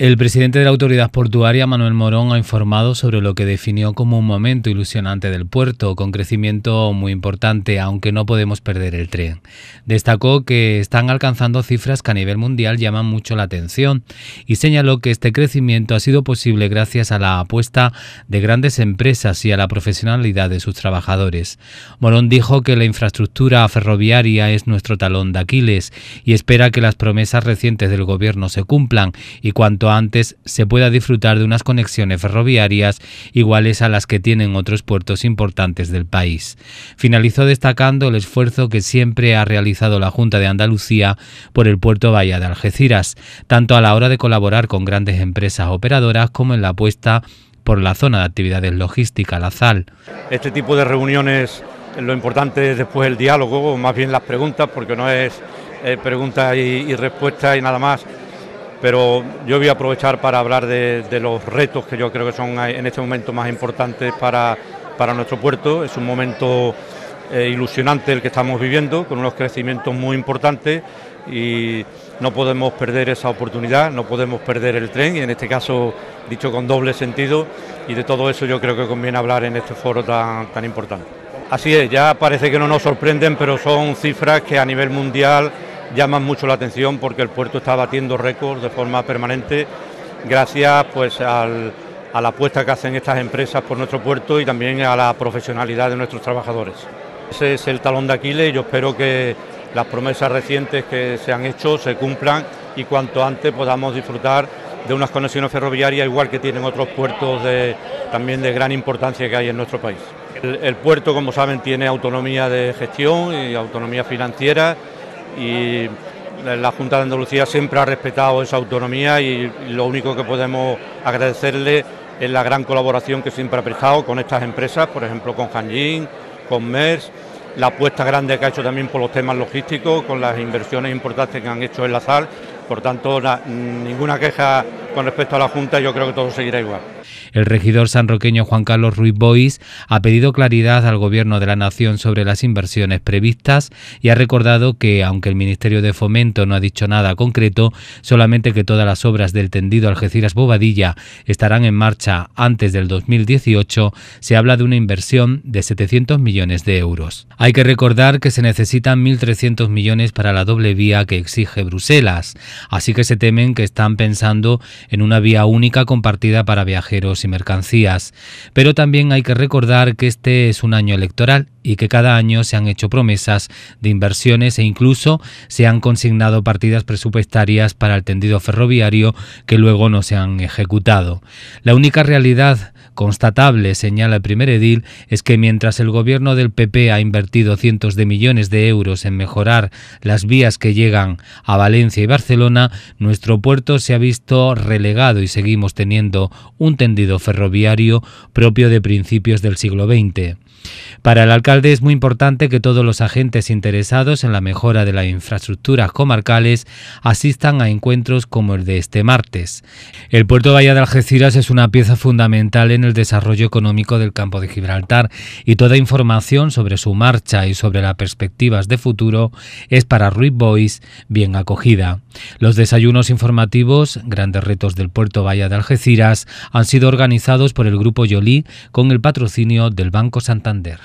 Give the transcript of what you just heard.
El presidente de la autoridad portuaria, Manuel Morón, ha informado sobre lo que definió como un momento ilusionante del puerto, con crecimiento muy importante, aunque no podemos perder el tren. Destacó que están alcanzando cifras que a nivel mundial llaman mucho la atención y señaló que este crecimiento ha sido posible gracias a la apuesta de grandes empresas y a la profesionalidad de sus trabajadores. Morón dijo que la infraestructura ferroviaria es nuestro talón de Aquiles y espera que las promesas recientes del gobierno se cumplan y cuanto antes se pueda disfrutar de unas conexiones ferroviarias iguales a las que tienen otros puertos importantes del país. Finalizó destacando el esfuerzo que siempre ha realizado la Junta de Andalucía por el puerto Bahía de Algeciras, tanto a la hora de colaborar con grandes empresas operadoras como en la apuesta por la zona de actividades logísticas, la ZAL. Este tipo de reuniones, lo importante es después el diálogo, o más bien las preguntas, porque no es eh, preguntas y, y respuestas y nada más, pero yo voy a aprovechar para hablar de, los retos que yo creo que son en este momento más importantes para, nuestro puerto. Es un momento eh, ilusionante el que estamos viviendo, con unos crecimientos muy importantes y no podemos perder esa oportunidad, no podemos perder el tren y en este caso dicho con doble sentido y de todo eso yo creo que conviene hablar en este foro tan, tan importante. Así es, ya parece que no nos sorprenden, pero son cifras que a nivel mundial llaman mucho la atención porque el puerto está batiendo récords de forma permanente gracias pues a la apuesta que hacen estas empresas por nuestro puerto y también a la profesionalidad de nuestros trabajadores. Ese es el talón de Aquiles y yo espero que las promesas recientes que se han hecho se cumplan y cuanto antes podamos disfrutar de unas conexiones ferroviarias igual que tienen otros puertos también de gran importancia que hay en nuestro país. el puerto, como saben, tiene autonomía de gestión y autonomía financiera y la Junta de Andalucía siempre ha respetado esa autonomía y lo único que podemos agradecerle es la gran colaboración que siempre ha prestado con estas empresas, por ejemplo con Hanjin, con MERS, la apuesta grande que ha hecho también por los temas logísticos, con las inversiones importantes que han hecho en la SAL, por tanto ninguna queja con respecto a la Junta, yo creo que todo seguirá igual. El regidor sanroqueño Juan Carlos Ruiz Bois ha pedido claridad al Gobierno de la Nación sobre las inversiones previstas y ha recordado que, aunque el Ministerio de Fomento no ha dicho nada concreto, solamente que todas las obras del tendido Algeciras-Bobadilla estarán en marcha antes del 2018, se habla de una inversión de 700 millones de euros. Hay que recordar que se necesitan 1.300 millones para la doble vía que exige Bruselas, así que se temen que están pensando en una vía única compartida para viajeros y mercancías. Pero también hay que recordar que este es un año electoral y que cada año se han hecho promesas de inversiones e incluso se han consignado partidas presupuestarias para el tendido ferroviario que luego no se han ejecutado. La única realidad constatable, señala el primer edil, es que mientras el gobierno del PP ha invertido cientos de millones de euros en mejorar las vías que llegan a Valencia y Barcelona, nuestro puerto se ha visto relegado y seguimos teniendo un tendido ferroviario propio de principios del siglo XX. Para el alcalde es muy importante que todos los agentes interesados en la mejora de las infraestructuras comarcales asistan a encuentros como el de este martes. El puerto Bahía de Algeciras es una pieza fundamental en el desarrollo económico del campo de Gibraltar y toda información sobre su marcha y sobre las perspectivas de futuro es para Ruiz Boys bien acogida. Los desayunos informativos, grandes retos del puerto Bahía de Algeciras, han sido organizados por el grupo Yolí con el patrocinio del Banco Santander.